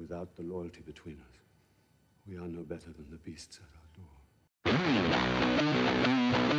Without the loyalty between us, we are no better than the beasts at our door.